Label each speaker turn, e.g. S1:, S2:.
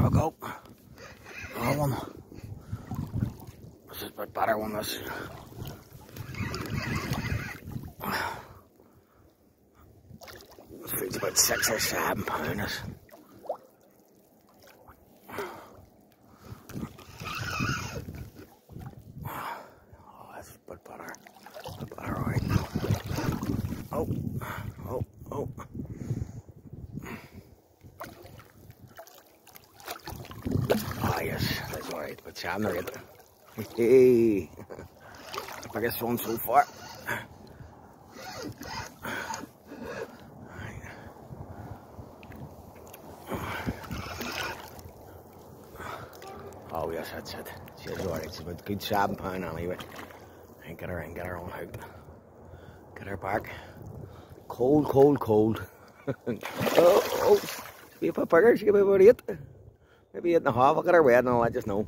S1: There we go. Another one. This is a bit better one, this. This feeds about six or seven pounds. Oh, that's a bit better. A bit better, right? Oh, oh, oh. Ah, yes, that's alright, but I'm not it. Hey, biggest one so far. Oh yes, that's it. She's alright. It's about good seven pound anyway. And get her in, get her on hook. Get her back. Cold, cold, cold. oh, oh. Be a bit bigger. She could be about eight. Maybe eight and a half. I'll get her wet now, I just know.